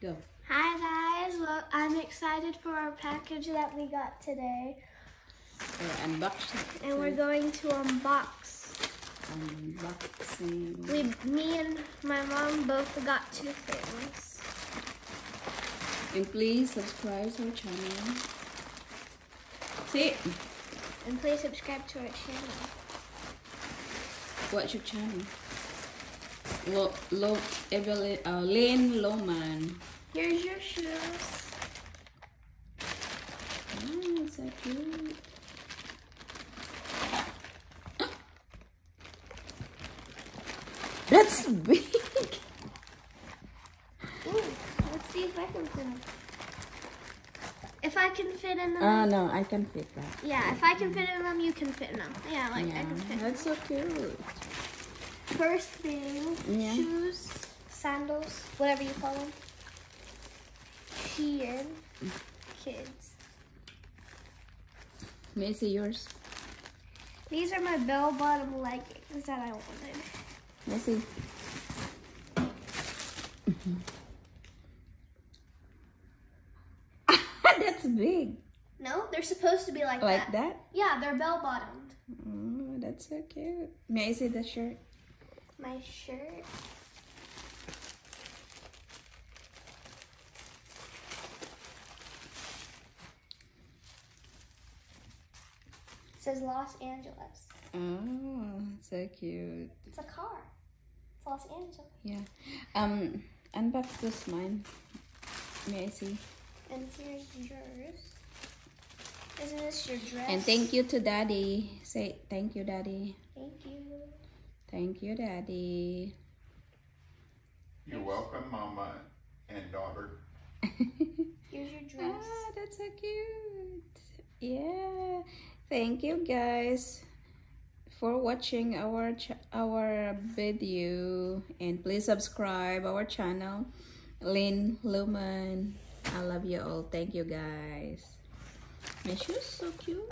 Go. Hi guys, well, I'm excited for our package that we got today. Uh, unbox. And we're going to unbox. Unboxing. We, me and my mom both got two things. And please subscribe to our channel. See, And please subscribe to our channel. what's your channel? Lo, Lo, Evelyn, uh, Lyn Luman. Here's your shoes. Oh, so cute. That's big. Ooh, let's see if I can fit them. If I can fit in them. Ah, no, I can fit that. yeah, if I can fit in them, you can fit in them. Yeah, like I can fit in that's so cute. First thing, Yeah. shoes, sandals, whatever you call them. Shein, kids. May I see yours? These are my bell-bottom leggings that I wanted. May I see? that's big. No, they're supposed to be like, Like that. that? Yeah, they're bell-bottomed. Oh, that's so cute. May I see the shirt? My shirt. It says Los Angeles. Oh, so cute. It's a car. It's Los Angeles. Yeah. Um, unbox this mine. May I see? And here's yours. Isn't this your dress? And thank you to Daddy. Say thank you, Daddy. Thank you. Daddy. You're welcome, Mama and daughter. Here's your dress. Ah, that's so cute. Yeah. Thank you guys for watching our ch- our video and please subscribe our channel Lyn Luman. I love you all. Thank you guys. My shoes so cute.